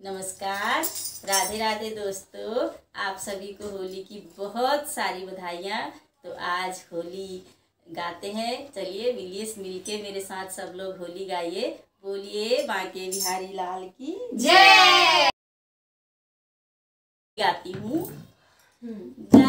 नमस्कार। राधे राधे दोस्तों आप सभी को होली की बहुत सारी बधाइयाँ। तो आज होली गाते हैं। चलिए मिलिए मिलके मेरे साथ सब लोग होली गाइए। बोलिए बांके बिहारी लाल की जय! गाती हूँ। हम्म।